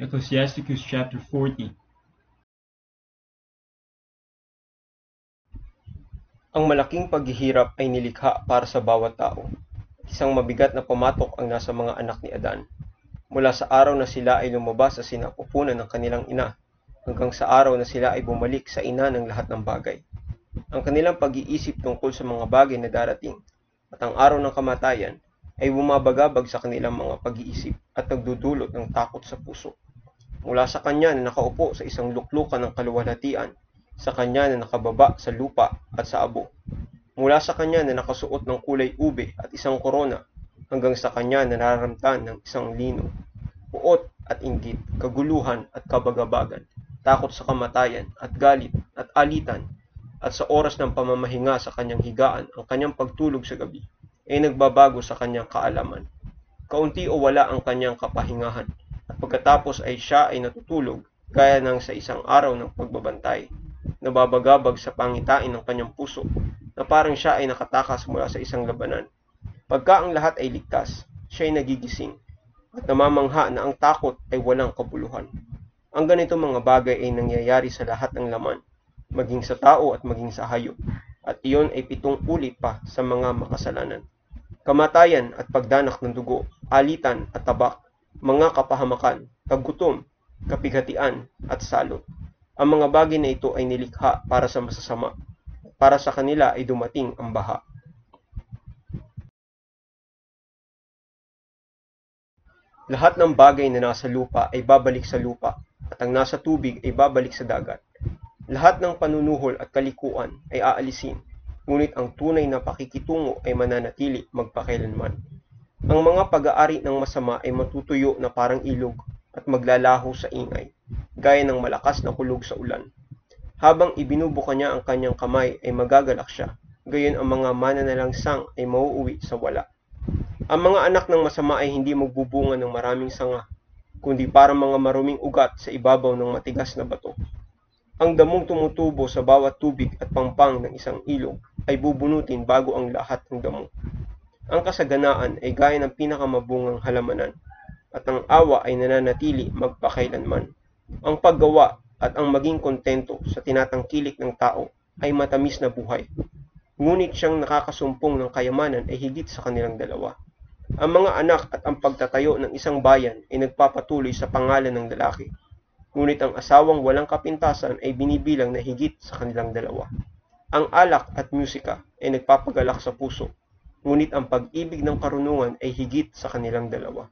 Ecclesiasticus chapter 40 Ang malaking paghihirap ay nilikha para sa bawat tao. Isang mabigat na pamatok ang nasa mga anak ni Adan. Mula sa araw na sila ay lumabas sa sinapupunan ng kanilang ina, hanggang sa araw na sila ay bumalik sa ina ng lahat ng bagay. Ang kanilang pag-iisip tungkol sa mga bagay na darating at ang araw ng kamatayan ay bumabagabag sa kanilang mga pag-iisip at nagdudulot ng takot sa puso. Mula sa kanya na nakaupo sa isang luklukan ng kaluwalhatian, sa kanya na nakababa sa lupa at sa abo. Mula sa kanya na nakasuot ng kulay ube at isang korona, hanggang sa kanya na nararamtan ng isang lino. Puot at inggit, kaguluhan at kabagabagan, takot sa kamatayan at galit at alitan, at sa oras ng pamamahinga sa kanyang higaan ang kanyang pagtulog sa gabi, ay nagbabago sa kanyang kaalaman. Kaunti o wala ang kanyang kapahingahan, pagkatapos ay siya ay natutulog, gaya ng sa isang araw ng pagbabantay nababagabag sa pangitain ng kanyang puso na parang siya ay nakatakas mula sa isang labanan. Pagka ang lahat ay ligtas, siya ay nagigising at namamangha na ang takot ay walang kabuluhan. Ang ganito mga bagay ay nangyayari sa lahat ng laman, maging sa tao at maging sa hayop, at iyon ay pitong ulit pa sa mga makasalanan. Kamatayan at pagdanak ng dugo, alitan at tabak, mga kapahamakan, kagutom, kapighatian at salot. Ang mga bagay na ito ay nilikha para sa masasama. Para sa kanila ay dumating ang baha. Lahat ng bagay na nasa lupa ay babalik sa lupa at ang nasa tubig ay babalik sa dagat. Lahat ng panunuhol at kalikuan ay aalisin, ngunit ang tunay na pakikitungo ay mananatili magpakailanman. Ang mga pag-aari ng masama ay matutuyo na parang ilog at maglalaho sa ingay, gaya ng malakas na kulog sa ulan. Habang ibinubuka niya ang kanyang kamay ay magagalak siya, gayon ang mga mananalangsang ay mauuwi sa wala. Ang mga anak ng masama ay hindi magbubunga ng maraming sanga, kundi para mga maruming ugat sa ibabaw ng matigas na bato. Ang damong tumutubo sa bawat tubig at pangpang ng isang ilog ay bubunutin bago ang lahat ng damo. Ang kasaganaan ay gaya ng pinakamabungang halamanan at ang awa ay nananatili magpakailanman. Ang paggawa at ang maging kontento sa tinatangkilik ng tao ay matamis na buhay. Ngunit siyang nakakasumpong ng kayamanan ay higit sa kanilang dalawa. Ang mga anak at ang pagtatayo ng isang bayan ay nagpapatuloy sa pangalan ng lalaki. Ngunit ang asawang walang kapintasan ay binibilang na higit sa kanilang dalawa. Ang alak at musika ay nagpapagalak sa puso, ngunit ang pag-ibig ng karunungan ay higit sa kanilang dalawa.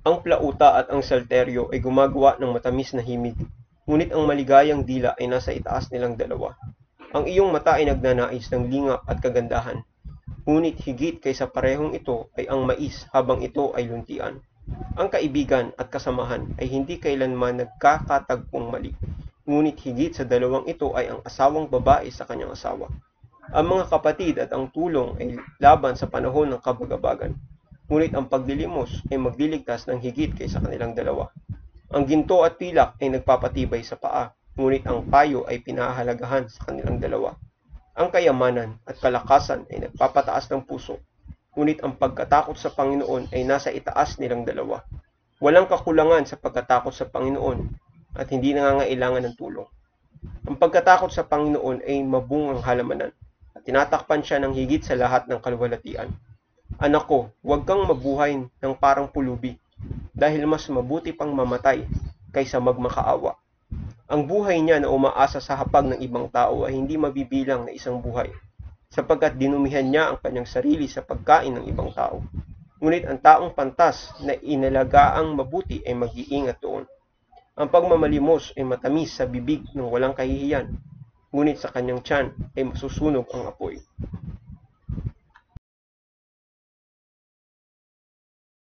Ang plauta at ang salteryo ay gumagawa ng matamis na himig, ngunit ang maligayang dila ay nasa itaas nilang dalawa. Ang iyong mata ay nagnanais ng lingap at kagandahan, ngunit higit kaysa parehong ito ay ang mais habang ito ay luntian. Ang kaibigan at kasamahan ay hindi kailanman nagkakatagpong mali, ngunit higit sa dalawang ito ay ang asawang babae sa kanyang asawa. Ang mga kapatid at ang tulong ay laban sa panahon ng kabagabagan ngunit ang paglilimos ay magliligtas ng higit kaysa kanilang dalawa. Ang ginto at pilak ay nagpapatibay sa paa, ngunit ang payo ay pinahalagahan sa kanilang dalawa. Ang kayamanan at kalakasan ay nagpapataas ng puso, ngunit ang pagkatakot sa Panginoon ay nasa itaas nilang dalawa. Walang kakulangan sa pagkatakot sa Panginoon at hindi nangangailangan ng tulong. Ang pagkatakot sa Panginoon ay mabungang halamanan at tinatakpan siya ng higit sa lahat ng kalwalatian. Anak ko, huwag kang mabuhay ng parang pulubi, dahil mas mabuti pang mamatay kaysa magmakaawa. Ang buhay niya na umaasa sa hapag ng ibang tao ay hindi mabibilang na isang buhay, sapagkat dinumihan niya ang kanyang sarili sa pagkain ng ibang tao. Ngunit ang taong pantas na inalagaang mabuti ay mag-iingat doon. Ang pagmamalimos ay matamis sa bibig ng walang kahihiyan, ngunit sa kanyang tiyan ay masusunog ang apoy.